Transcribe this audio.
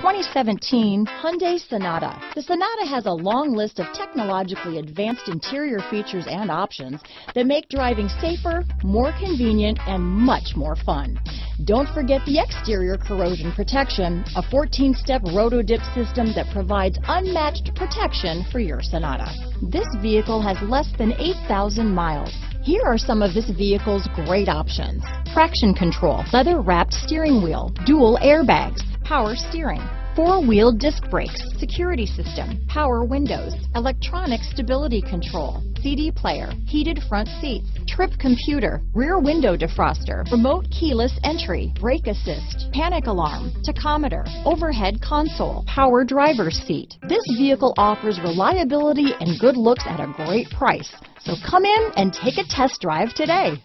2017 Hyundai Sonata. The Sonata has a long list of technologically advanced interior features and options that make driving safer, more convenient, and much more fun. Don't forget the exterior corrosion protection, a 14-step roto-dip system that provides unmatched protection for your Sonata. This vehicle has less than 8,000 miles. Here are some of this vehicle's great options. Traction control, leather wrapped steering wheel, dual airbags, power steering, four-wheel disc brakes, security system, power windows, electronic stability control, CD player, heated front seats, trip computer, rear window defroster, remote keyless entry, brake assist, panic alarm, tachometer, overhead console, power driver's seat. This vehicle offers reliability and good looks at a great price. So come in and take a test drive today.